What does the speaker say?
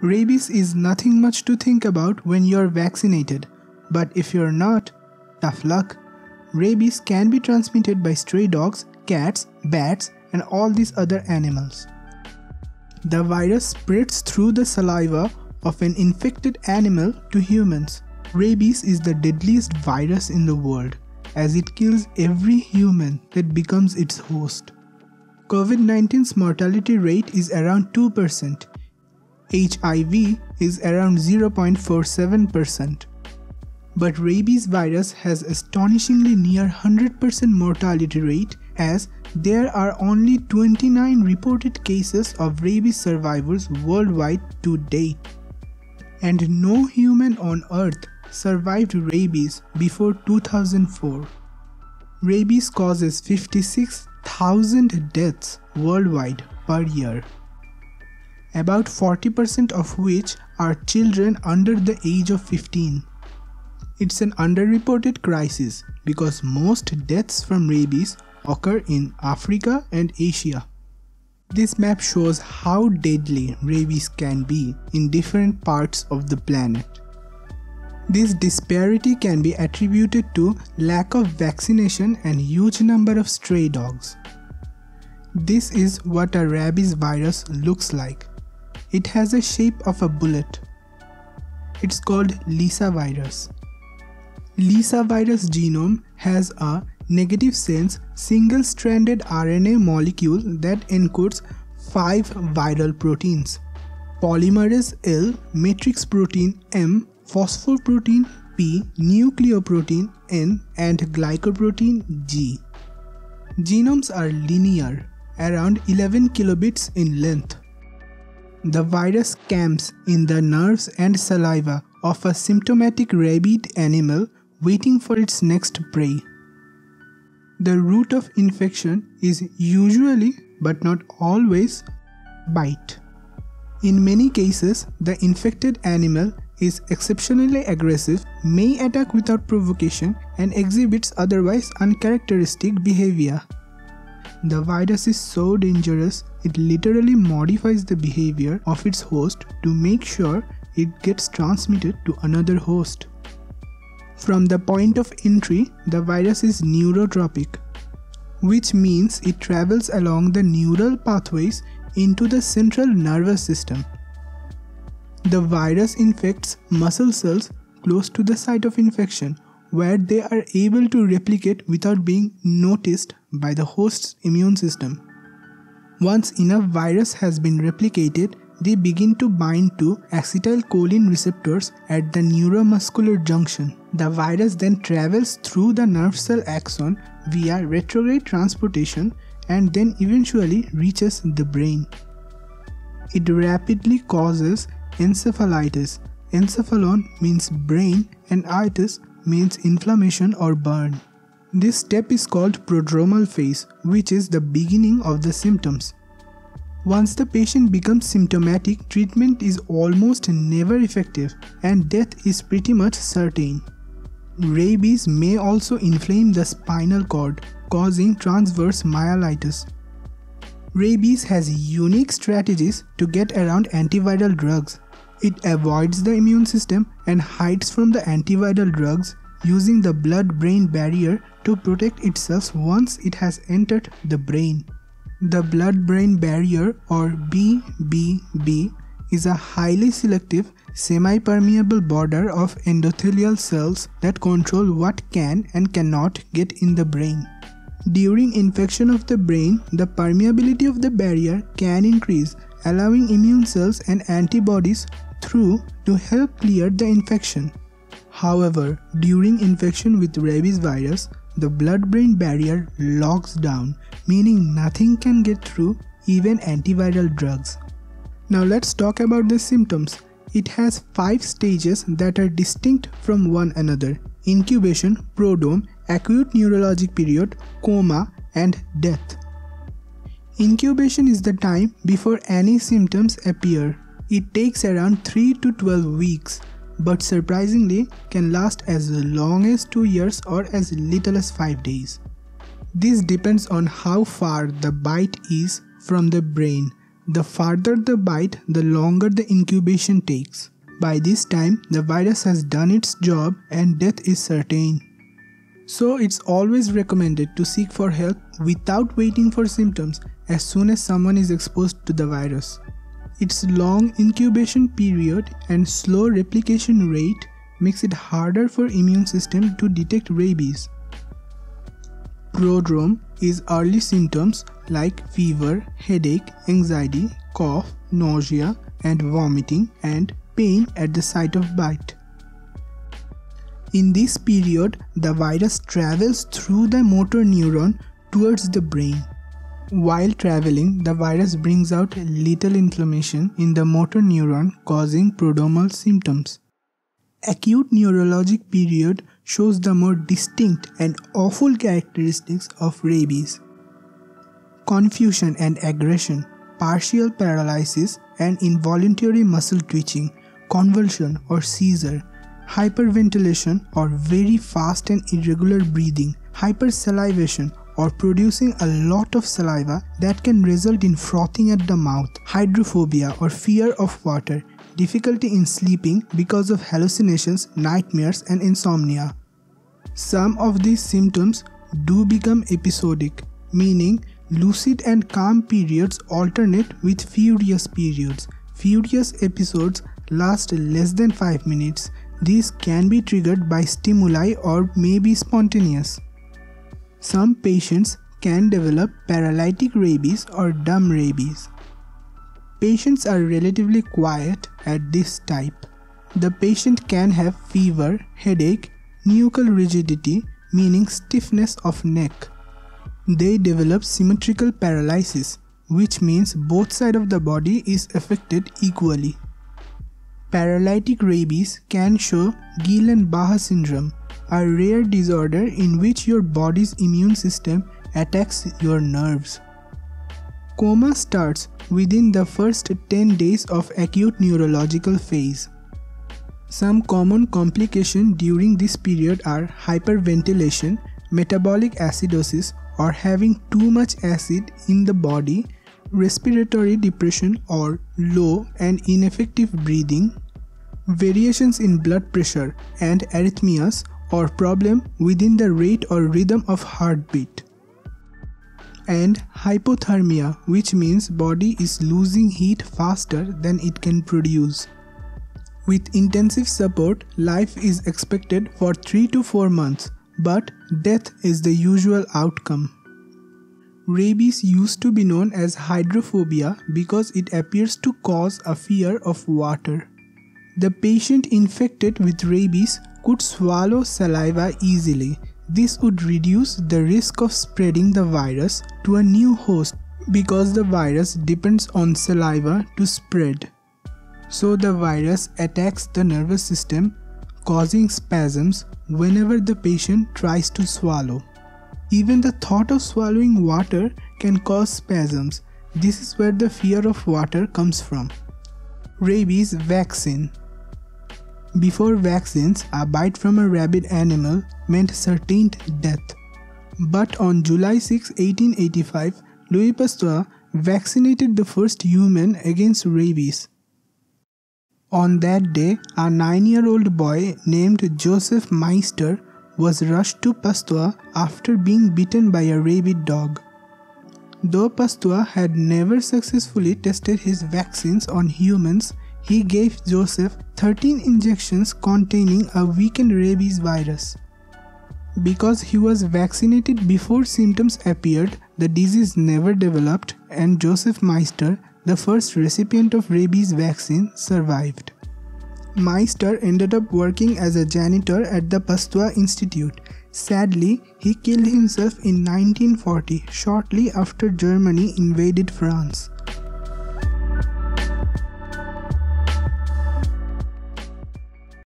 Rabies is nothing much to think about when you're vaccinated, but if you're not, tough luck. Rabies can be transmitted by stray dogs, cats, bats, and all these other animals. The virus spreads through the saliva of an infected animal to humans. Rabies is the deadliest virus in the world as it kills every human that becomes its host. COVID 19's mortality rate is around 2%. HIV is around 0.47%. But rabies virus has astonishingly near 100% mortality rate as there are only 29 reported cases of rabies survivors worldwide to date. And no human on earth survived rabies before 2004. Rabies causes 56,000 deaths worldwide per year, about 40% of which are children under the age of 15. It's an underreported crisis because most deaths from rabies occur in Africa and Asia. This map shows how deadly rabies can be in different parts of the planet. This disparity can be attributed to lack of vaccination and huge number of stray dogs. This is what a rabies virus looks like. It has a shape of a bullet. It's called Lyssavirus. Lissa virus genome has a negative sense single-stranded RNA molecule that encodes 5 viral proteins. Polymerase L, matrix protein M, phosphoprotein P, nucleoprotein N, and glycoprotein G. Genomes are linear, around 11 kilobits in length. The virus camps in the nerves and saliva of a symptomatic rabid animal waiting for its next prey. The route of infection is usually, but not always, bite. In many cases, the infected animal is exceptionally aggressive, may attack without provocation, and exhibits otherwise uncharacteristic behavior. The virus is so dangerous, it literally modifies the behavior of its host to make sure it gets transmitted to another host. From the point of entry, the virus is neurotropic, which means it travels along the neural pathways into the central nervous system the virus infects muscle cells close to the site of infection where they are able to replicate without being noticed by the host's immune system. Once enough virus has been replicated, they begin to bind to acetylcholine receptors at the neuromuscular junction. The virus then travels through the nerve cell axon via retrograde transportation and then eventually reaches the brain. It rapidly causes encephalitis. Encephalon means brain and itis means inflammation or burn. This step is called prodromal phase, which is the beginning of the symptoms. Once the patient becomes symptomatic, treatment is almost never effective and death is pretty much certain. Rabies may also inflame the spinal cord, causing transverse myelitis. Rabies has unique strategies to get around antiviral drugs it avoids the immune system and hides from the antiviral drugs using the blood-brain barrier to protect itself once it has entered the brain. The blood-brain barrier or BBB is a highly selective semi-permeable border of endothelial cells that control what can and cannot get in the brain. During infection of the brain, the permeability of the barrier can increase, allowing immune cells and antibodies through to help clear the infection. However, during infection with rabies virus, the blood-brain barrier locks down, meaning nothing can get through, even antiviral drugs. Now let's talk about the symptoms. It has 5 stages that are distinct from one another. Incubation, prodrome, acute neurologic period, coma and death. Incubation is the time before any symptoms appear. It takes around 3 to 12 weeks, but surprisingly can last as long as 2 years or as little as 5 days. This depends on how far the bite is from the brain. The farther the bite, the longer the incubation takes. By this time, the virus has done its job and death is certain. So it's always recommended to seek for help without waiting for symptoms as soon as someone is exposed to the virus. Its long incubation period and slow replication rate makes it harder for immune system to detect rabies. Prodrome is early symptoms like fever, headache, anxiety, cough, nausea and vomiting and pain at the site of bite. In this period, the virus travels through the motor neuron towards the brain. While traveling, the virus brings out little inflammation in the motor neuron causing prodromal symptoms. Acute neurologic period shows the more distinct and awful characteristics of rabies. Confusion and aggression, partial paralysis and involuntary muscle twitching, convulsion or seizure, hyperventilation or very fast and irregular breathing, hypersalivation or producing a lot of saliva that can result in frothing at the mouth, hydrophobia or fear of water, difficulty in sleeping because of hallucinations, nightmares, and insomnia. Some of these symptoms do become episodic, meaning lucid and calm periods alternate with furious periods. Furious episodes last less than 5 minutes. These can be triggered by stimuli or may be spontaneous. Some patients can develop paralytic rabies or dumb rabies. Patients are relatively quiet at this type. The patient can have fever, headache, nuchal rigidity, meaning stiffness of neck. They develop symmetrical paralysis, which means both sides of the body is affected equally. Paralytic rabies can show Guillain-Barré syndrome, a rare disorder in which your body's immune system attacks your nerves. Coma starts within the first 10 days of acute neurological phase. Some common complications during this period are hyperventilation, metabolic acidosis or having too much acid in the body, respiratory depression or low and ineffective breathing, variations in blood pressure and arrhythmias or problem within the rate or rhythm of heartbeat and hypothermia which means body is losing heat faster than it can produce. With intensive support, life is expected for 3 to 4 months, but death is the usual outcome. Rabies used to be known as hydrophobia because it appears to cause a fear of water. The patient infected with rabies could swallow saliva easily. This would reduce the risk of spreading the virus to a new host because the virus depends on saliva to spread. So the virus attacks the nervous system causing spasms whenever the patient tries to swallow. Even the thought of swallowing water can cause spasms. This is where the fear of water comes from. Rabies vaccine before vaccines, a bite from a rabid animal meant certain death. But on July 6, 1885, Louis Pasteur vaccinated the first human against rabies. On that day, a nine year old boy named Joseph Meister was rushed to Pasteur after being bitten by a rabid dog. Though Pasteur had never successfully tested his vaccines on humans, he gave Joseph 13 injections containing a weakened rabies virus. Because he was vaccinated before symptoms appeared, the disease never developed and Joseph Meister, the first recipient of rabies vaccine, survived. Meister ended up working as a janitor at the Pasteur Institute. Sadly, he killed himself in 1940, shortly after Germany invaded France.